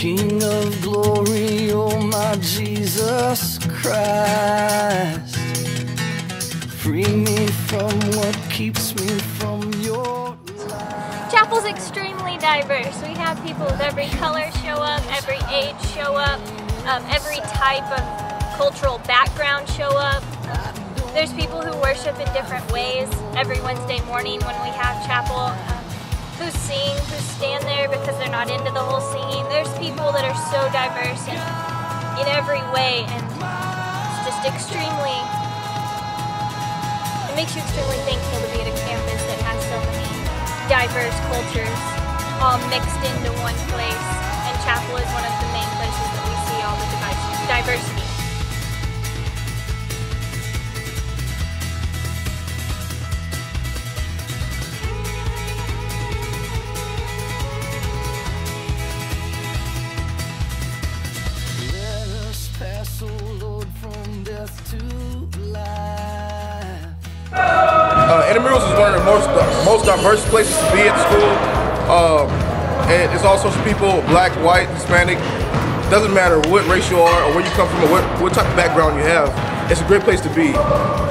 King of glory, oh my Jesus Christ. Free me from what keeps me from your Chapel's extremely diverse. We have people of every color show up, every age show up, um, every type of cultural background show up. There's people who worship in different ways every Wednesday morning when we have chapel. Who sing, who stand there because they're not into the whole singing. There's people that are so diverse in, in every way and it's just extremely, it makes you extremely thankful to be at a campus that has so many diverse cultures all mixed into one place. And chapel is one of the main places that we see all the diversity. Uh, Intramurals is one of the most most diverse places to be at school. Um, and it's of people, black, white, Hispanic. Doesn't matter what race you are or where you come from or what, what type of background you have. It's a great place to be.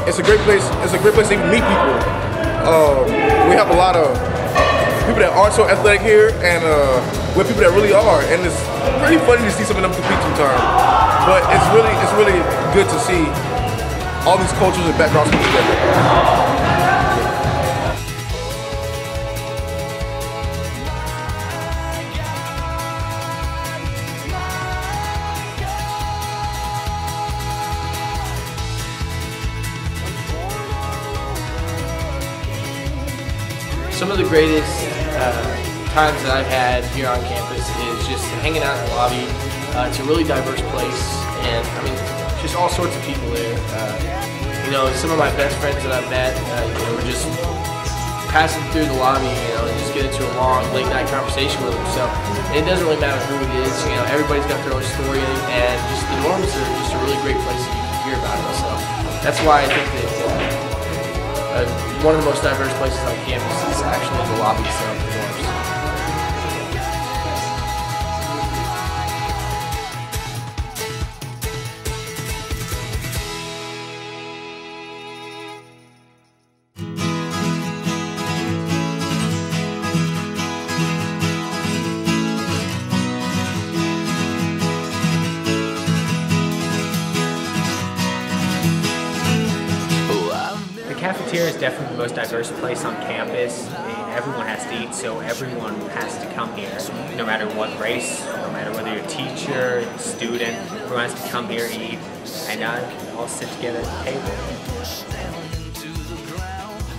It's a great place. It's a great place to even meet people. Um, we have a lot of people that aren't so athletic here, and uh, have people that really are, and it's pretty funny to see some of them compete sometimes. But it's really, it's really good to see all these cultures and backgrounds come together. Some of the greatest uh, times that I've had here on campus is just hanging out in the lobby. Uh, it's a really diverse place, and I mean, just all sorts of people there. Uh, you know, some of my best friends that I've met, uh, you know, we're just passing through the lobby, you know, and just get into a long late night conversation with them. So it doesn't really matter who it is. You know, everybody's got their own story, and just the dorms are just a really great place can hear about it. So that's why I think that. Uh, uh, one of the most diverse places on campus is actually the lobby itself, the Cafeteria is definitely the most diverse place on campus. and Everyone has to eat, so everyone has to come here, no matter what race, no matter whether you're a teacher, student, everyone has to come here, eat, and uh, all sit together at the table.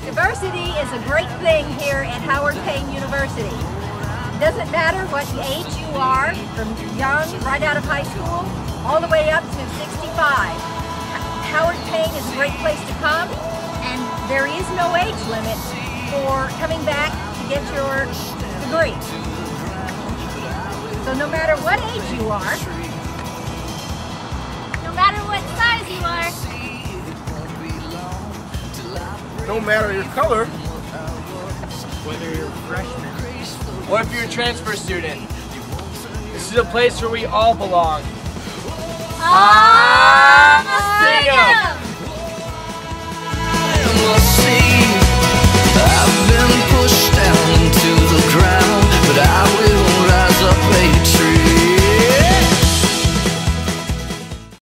Diversity is a great thing here at Howard Payne University. Doesn't matter what age you are, from young, right out of high school, all the way up to 65. Howard Payne is a great place to come, there is no age limit for coming back to get your degree. So no matter what age you are, No matter what size you are, No matter your color, Whether you're a freshman Or if you're a transfer student, this is a place where we all belong.